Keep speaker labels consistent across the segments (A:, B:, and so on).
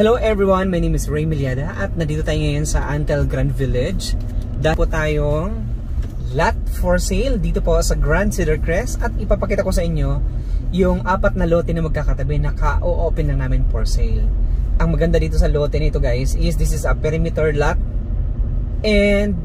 A: Hello everyone, my name is Ray Miliada at nandito tayo ngayon sa Antel Grand Village. Dahil po tayong lot for sale dito po sa Grand Cedar Crest at ipapakita ko sa inyo yung apat na lote na magkakatabi na ka-open lang namin for sale. Ang maganda dito sa lote nito guys is this is a perimeter lot and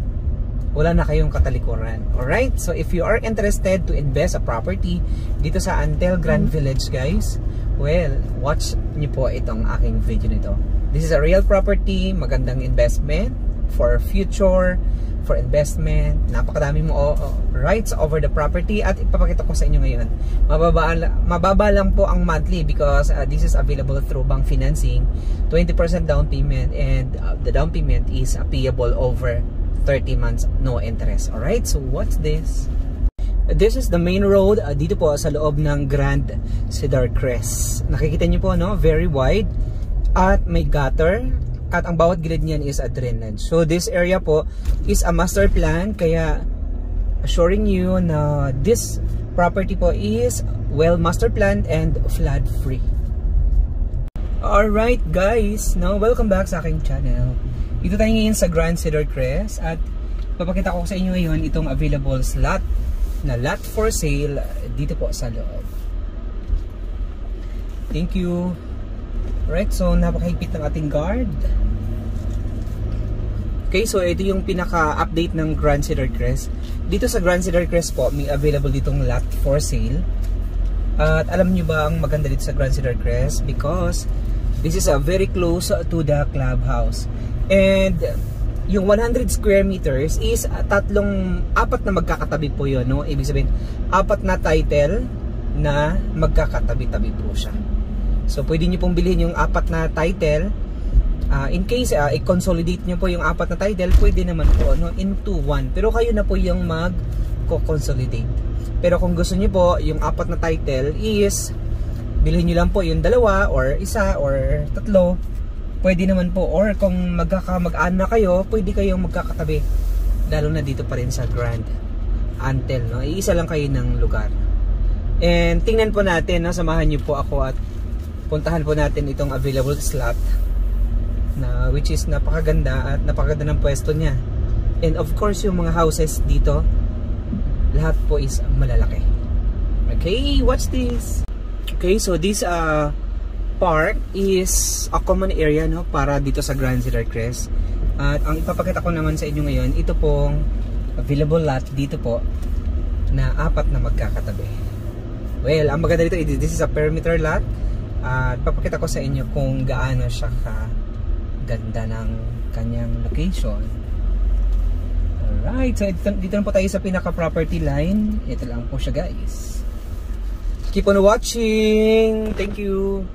A: wala na kayong katalikuran. Alright? So if you are interested to invest a property dito sa Antel Grand Village guys, Well, watch niyo po itong aking video nito. This is a real property, magandang investment for future, for investment. Napakadami mo oh, oh, rights over the property at ipapakita ko sa inyo ngayon. Mababa, mababa lang po ang monthly because uh, this is available through bank financing. 20% down payment and uh, the down payment is payable over 30 months no interest. Alright, so what's this? This is the main road uh, dito po sa loob ng Grand Cedar Crest. Nakikita niyo po no, very wide at may gutter at ang bawat gilid niyan is a drainage. So this area po is a master plan kaya assuring you na this property po is well master planned and flood free. Alright guys, no, welcome back sa aking channel. Dito tayo ngayon sa Grand Cedar Crest at papakita ko sa inyo ngayon itong available slot na lot for sale dito po sa loob. Thank you. Right, so napakahigpit ng ating guard. Okay, so ito yung pinaka-update ng Grand Cedar Crest. Dito sa Grand Cedar Crest po, may available ditong lot for sale. At alam nyo ba ang maganda dito sa Grand Cedar Crest? Because this is a very close to the clubhouse. And yung 100 square meters is tatlong, apat na magkakatabi po yun, no? Ibig sabihin, apat na title na magkakatabi-tabi po siya. So, pwede nyo pong bilhin yung apat na title. Uh, in case, uh, i-consolidate nyo po yung apat na title, pwede naman po, no? Into one. Pero kayo na po yung mag-consolidate. Pero kung gusto nyo po, yung apat na title is, bilhin nyo lang po yung dalawa, or isa, or tatlo, pwede naman po. Or kung magkakamag-anak kayo pwede kayong magkakatabi. Lalo na dito pa rin sa Grand Antel no? iisa lang kayo ng lugar. And tingnan po natin no? samahan niyo po ako at puntahan po natin itong available slot na which is napakaganda at napakaganda ng pwesto niya. And of course yung mga houses dito lahat po is malalaki. Okay watch this. Okay so these uh park is a common area no para dito sa Grand Cedar Crest. At ang ipapakita ko naman sa inyo ngayon, ito pong available lot dito po na apat na magkakatabi. Well, ang maganda dito, this is a perimeter lot. At papakita ko sa inyo kung gaano siya ka ganda ng kanyang location. Alright, so dito, dito na po tayo sa pinaka-property line. Ito lang po siya guys. Keep on watching! Thank you!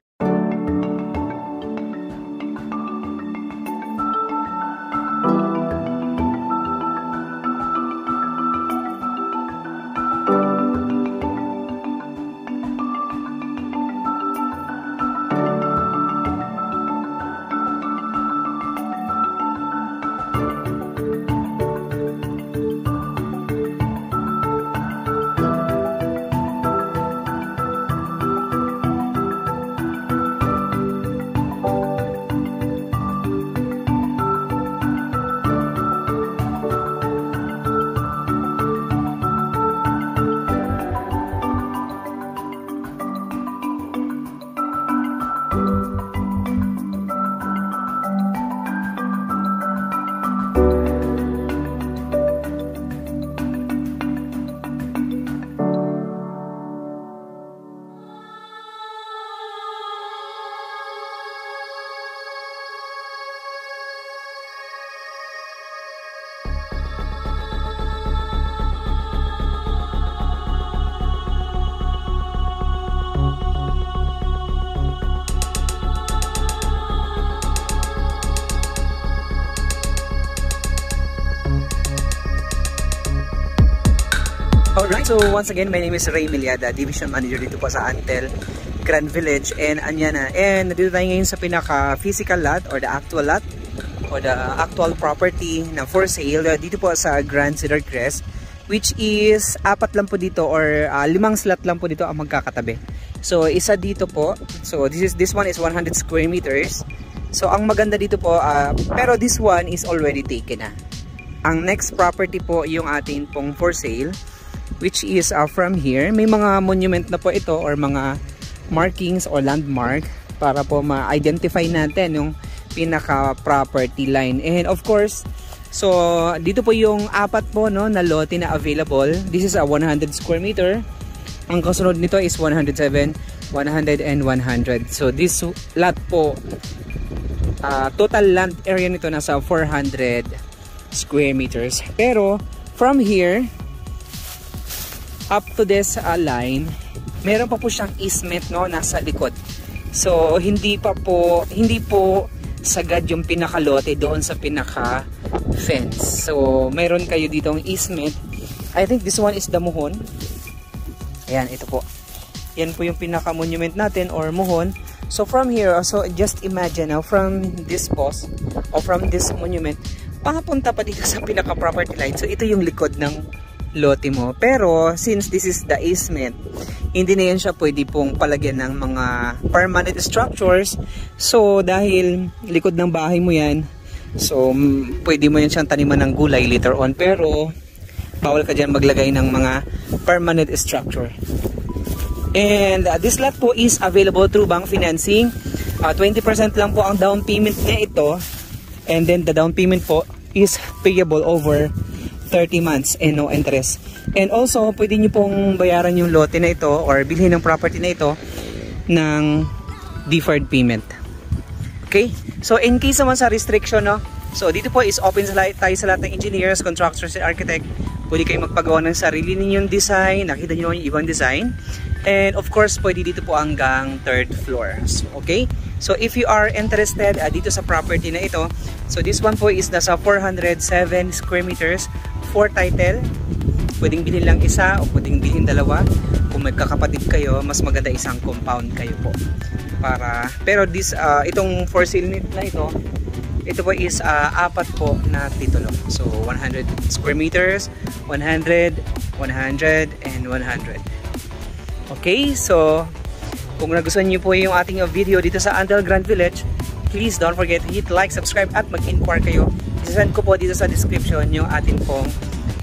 A: Alright, so once again, my name is Ray Miliada, Division Manager dito po sa Antel Grand Village and anya na. And dito tayo ngayon sa pinaka physical lot or the actual lot or the actual property na for sale dito po sa Grand Cedar Crest which is apat lang po dito or uh, limang slot lang po dito ang magkakatabi. So isa dito po. So this is this one is 100 square meters So ang maganda dito po, uh, pero this one is already taken na. Ang next property po yung atin pong for sale which is uh, from here. May mga monument na po ito or mga markings or landmark para po ma-identify natin yung pinaka property line. And of course, so dito po yung apat po no na lote na available. This is a 100 square meter. Ang kasunod nito is 107, 100 and 100. So this lot po uh, total land area nito nasa 400 square meters. Pero from here up to this uh, line, meron pa po siyang easement no nasa likod. So hindi pa po hindi po sagad yung pinakalote doon sa pinaka fence. So meron kayo dito ang easement. I think this one is Damuhon. Ayan, ito po. Yan po yung pinaka monument natin or muhon. So from here, so just imagine now from this post or from this monument, papunta pa dito sa pinaka property line. So ito yung likod ng lote mo. Pero since this is the easement, hindi na yan siya pwede pong palagyan ng mga permanent structures. So dahil likod ng bahay mo yan, so pwede mo yan siyang taniman ng gulay later on. Pero bawal ka dyan maglagay ng mga permanent structure. And uh, this lot po is available through bank financing. Uh, 20% lang po ang down payment niya ito. And then the down payment po is payable over 30 months and no interest. And also, pwede nyo pong bayaran yung lote na ito or bilhin ng property na ito ng deferred payment. Okay? So, in case naman sa restriction, no? So, dito po is open sa tayo sa lahat ng engineers, contractors, and architect. Pwede kayo magpagawa ng sarili ninyong design. Nakita nyo yung ibang design. And of course, pwede dito po hanggang third floors. Okay? So if you are interested uh, dito sa property na ito, so this one po is nasa 407 square meters, 4 title. Pwedeng bilhin lang isa o pwedeng bilhin dalawa. Kung magkakapatid kayo, mas maganda isang compound kayo po. Para pero this uh, itong for sale na ito, ito po is uh, apat po na titulo. So 100 square meters, 100, 100 and 100. Okay, so kung nagustuhan niyo po yung ating video dito sa Andal Grand Village, please don't forget to hit like, subscribe at mag-inquire kayo. Isasend ko po dito sa description yung ating pong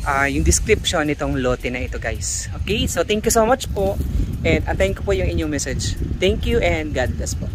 A: uh, yung description nitong lote na ito guys. Okay, so thank you so much po and antayin ko po yung inyong message. Thank you and God bless po.